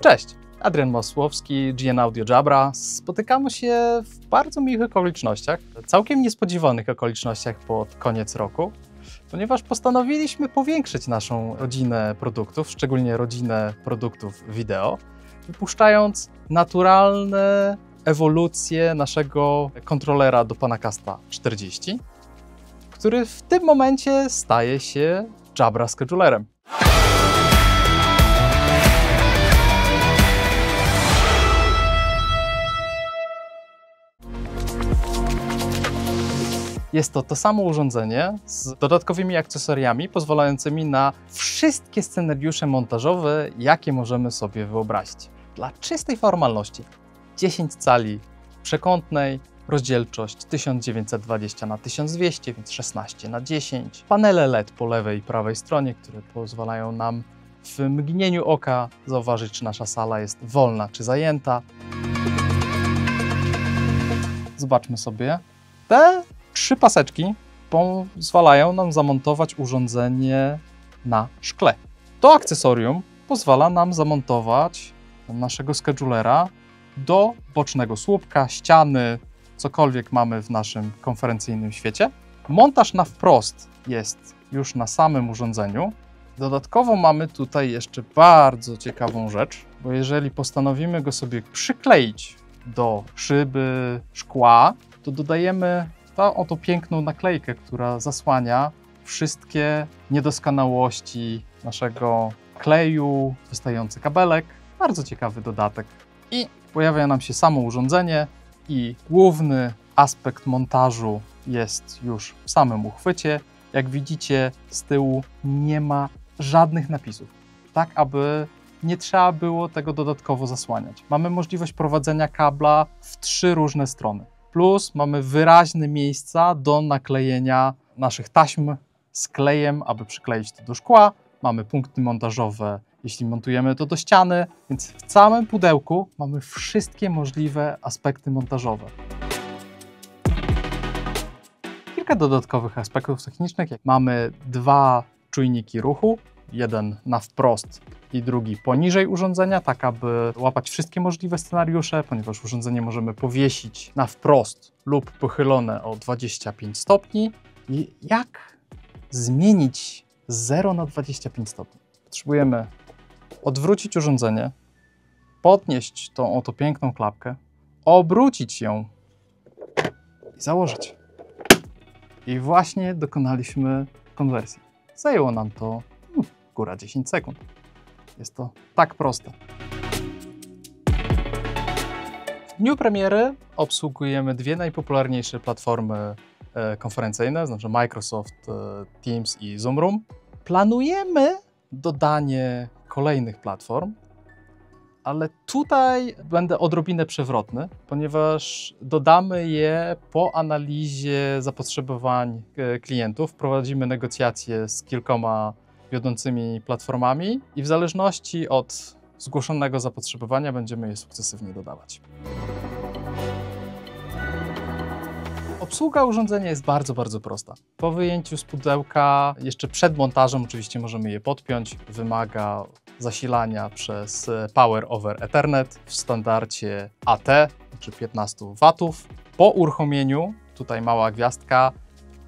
Cześć, Adrian Masłowski, GN Audio Jabra. Spotykamy się w bardzo miłych okolicznościach, całkiem niespodziewanych okolicznościach pod koniec roku, ponieważ postanowiliśmy powiększyć naszą rodzinę produktów, szczególnie rodzinę produktów wideo, wypuszczając naturalne ewolucje naszego kontrolera do Panacasta 40, który w tym momencie staje się Jabra schedulerem. Jest to to samo urządzenie z dodatkowymi akcesoriami pozwalającymi na wszystkie scenariusze montażowe, jakie możemy sobie wyobrazić. Dla czystej formalności 10 cali przekątnej, rozdzielczość 1920 na 1200, więc 16 na 10. Panele LED po lewej i prawej stronie, które pozwalają nam w mgnieniu oka zauważyć, czy nasza sala jest wolna, czy zajęta. Zobaczmy sobie. Te trzy paseczki pozwalają nam zamontować urządzenie na szkle. To akcesorium pozwala nam zamontować naszego schedulera do bocznego słupka, ściany, cokolwiek mamy w naszym konferencyjnym świecie. Montaż na wprost jest już na samym urządzeniu. Dodatkowo mamy tutaj jeszcze bardzo ciekawą rzecz, bo jeżeli postanowimy go sobie przykleić do szyby, szkła, to dodajemy tą oto piękną naklejkę, która zasłania wszystkie niedoskonałości naszego kleju, wystający kabelek. Bardzo ciekawy dodatek. I pojawia nam się samo urządzenie i główny aspekt montażu jest już w samym uchwycie. Jak widzicie z tyłu nie ma żadnych napisów, tak aby nie trzeba było tego dodatkowo zasłaniać. Mamy możliwość prowadzenia kabla w trzy różne strony. Plus mamy wyraźne miejsca do naklejenia naszych taśm z klejem, aby przykleić to do szkła. Mamy punkty montażowe, jeśli montujemy to do ściany, więc w całym pudełku mamy wszystkie możliwe aspekty montażowe. Kilka dodatkowych aspektów technicznych. Mamy dwa czujniki ruchu, jeden na wprost i drugi poniżej urządzenia, tak aby łapać wszystkie możliwe scenariusze, ponieważ urządzenie możemy powiesić na wprost lub pochylone o 25 stopni. I jak zmienić 0 na 25 stopni? Potrzebujemy odwrócić urządzenie, podnieść tą oto piękną klapkę, obrócić ją i założyć. I właśnie dokonaliśmy konwersji. Zajęło nam to hmm, góra 10 sekund. Jest to tak proste. W dniu premiery obsługujemy dwie najpopularniejsze platformy e, konferencyjne, znaczy Microsoft e, Teams i Zoom Room. Planujemy dodanie kolejnych platform, ale tutaj będę odrobinę przewrotny, ponieważ dodamy je po analizie zapotrzebowań e, klientów. Prowadzimy negocjacje z kilkoma wiodącymi platformami i w zależności od zgłoszonego zapotrzebowania będziemy je sukcesywnie dodawać. Obsługa urządzenia jest bardzo, bardzo prosta. Po wyjęciu z pudełka, jeszcze przed montażem oczywiście możemy je podpiąć. Wymaga zasilania przez Power over Ethernet w standardzie AT, czy 15 W. Po uruchomieniu, tutaj mała gwiazdka,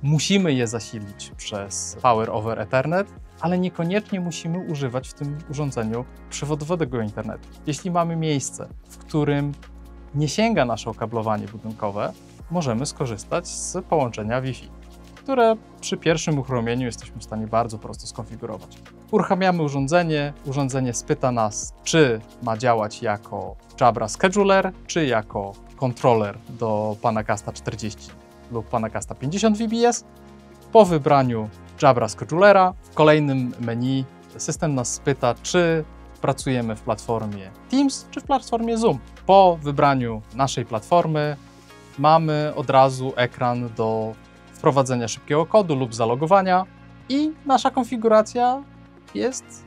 musimy je zasilić przez Power over Ethernet, ale niekoniecznie musimy używać w tym urządzeniu przewodowego internetu. Jeśli mamy miejsce, w którym nie sięga nasze okablowanie budynkowe, możemy skorzystać z połączenia Wi-Fi, które przy pierwszym uruchomieniu jesteśmy w stanie bardzo prosto skonfigurować. Uruchamiamy urządzenie, urządzenie spyta nas, czy ma działać jako Jabra Scheduler, czy jako kontroler do Panacasta 40 lub Panacasta 50 VBS. Po wybraniu Jabra Schedulera w kolejnym menu system nas spyta, czy pracujemy w platformie Teams czy w platformie Zoom. Po wybraniu naszej platformy mamy od razu ekran do wprowadzenia szybkiego kodu lub zalogowania i nasza konfiguracja jest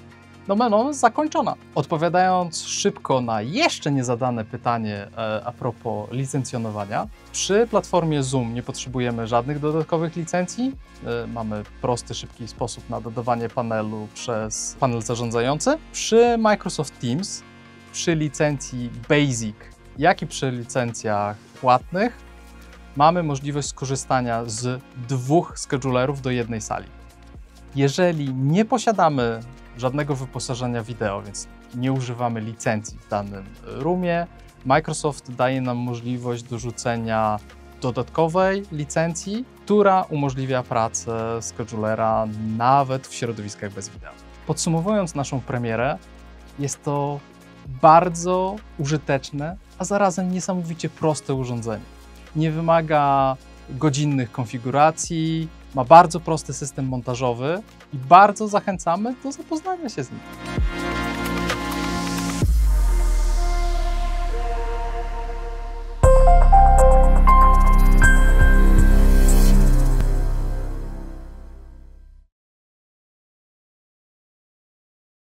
nomen omen zakończona. Odpowiadając szybko na jeszcze niezadane pytanie e, a propos licencjonowania, przy platformie Zoom nie potrzebujemy żadnych dodatkowych licencji. E, mamy prosty, szybki sposób na dodawanie panelu przez panel zarządzający. Przy Microsoft Teams, przy licencji Basic, jak i przy licencjach płatnych, mamy możliwość skorzystania z dwóch schedulerów do jednej sali. Jeżeli nie posiadamy żadnego wyposażenia wideo, więc nie używamy licencji w danym roomie, Microsoft daje nam możliwość dorzucenia dodatkowej licencji, która umożliwia pracę schedulera nawet w środowiskach bez wideo. Podsumowując naszą premierę, jest to bardzo użyteczne, a zarazem niesamowicie proste urządzenie. Nie wymaga godzinnych konfiguracji, ma bardzo prosty system montażowy i bardzo zachęcamy do zapoznania się z nim.